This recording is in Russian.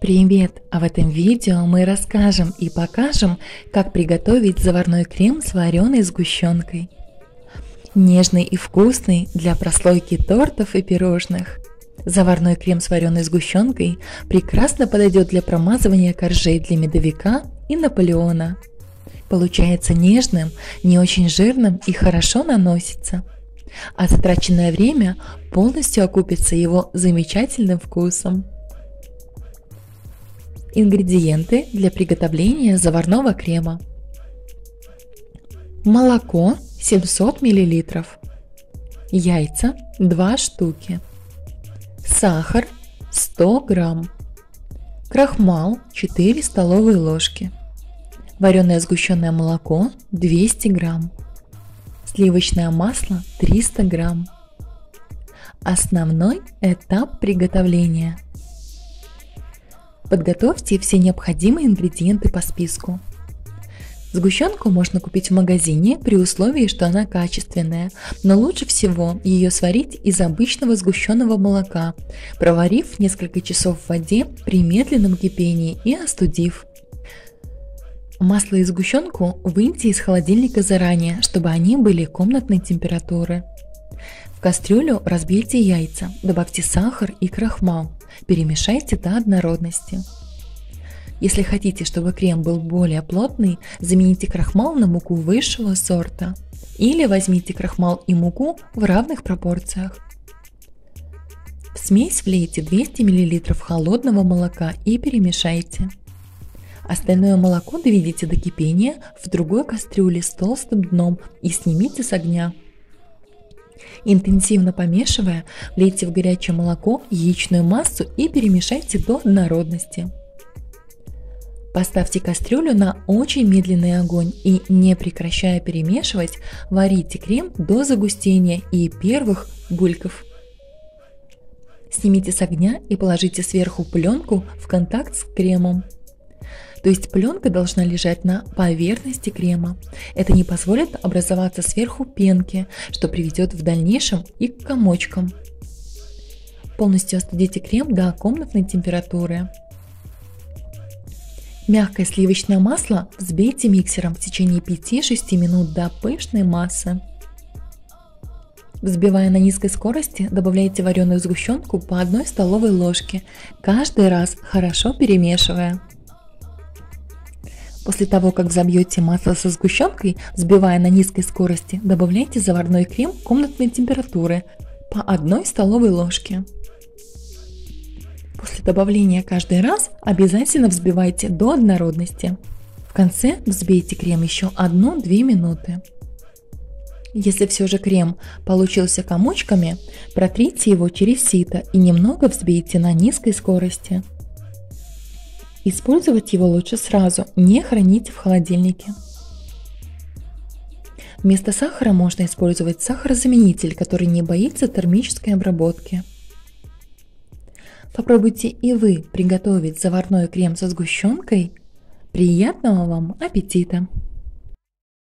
Привет! А в этом видео мы расскажем и покажем, как приготовить заварной крем с вареной сгущенкой. Нежный и вкусный для прослойки тортов и пирожных. Заварной крем с вареной сгущенкой прекрасно подойдет для промазывания коржей для медовика и Наполеона. Получается нежным, не очень жирным и хорошо наносится. А затраченное время полностью окупится его замечательным вкусом. Ингредиенты для приготовления заварного крема. Молоко 700 мл. Яйца 2 штуки. Сахар 100 грамм. Крахмал 4 столовые ложки. Вареное сгущенное молоко 200 грамм. Сливочное масло 300 грамм. Основной этап приготовления – Подготовьте все необходимые ингредиенты по списку. Сгущенку можно купить в магазине при условии, что она качественная, но лучше всего ее сварить из обычного сгущенного молока, проварив несколько часов в воде при медленном кипении и остудив. Масло и сгущенку выньте из холодильника заранее, чтобы они были комнатной температуры. В кастрюлю разбейте яйца, добавьте сахар и крахмал. Перемешайте до однородности. Если хотите, чтобы крем был более плотный, замените крахмал на муку высшего сорта. Или возьмите крахмал и муку в равных пропорциях. В смесь влейте 200 мл холодного молока и перемешайте. Остальное молоко доведите до кипения в другой кастрюле с толстым дном и снимите с огня. Интенсивно помешивая, влейте в горячее молоко яичную массу и перемешайте до однородности. Поставьте кастрюлю на очень медленный огонь и, не прекращая перемешивать, варите крем до загустения и первых бульков. Снимите с огня и положите сверху пленку в контакт с кремом. То есть пленка должна лежать на поверхности крема. Это не позволит образоваться сверху пенки, что приведет в дальнейшем и к комочкам. Полностью остудите крем до комнатной температуры. Мягкое сливочное масло взбейте миксером в течение 5-6 минут до пышной массы. Взбивая на низкой скорости, добавляйте вареную сгущенку по 1 столовой ложке, каждый раз хорошо перемешивая. После того, как взобьете масло со сгущенкой, взбивая на низкой скорости, добавляйте заварной крем комнатной температуры по 1 столовой ложке. После добавления каждый раз обязательно взбивайте до однородности. В конце взбейте крем еще 1-2 минуты. Если все же крем получился комочками, протрите его через сито и немного взбейте на низкой скорости. Использовать его лучше сразу, не храните в холодильнике. Вместо сахара можно использовать сахарозаменитель, который не боится термической обработки. Попробуйте и вы приготовить заварной крем со сгущенкой. Приятного вам аппетита!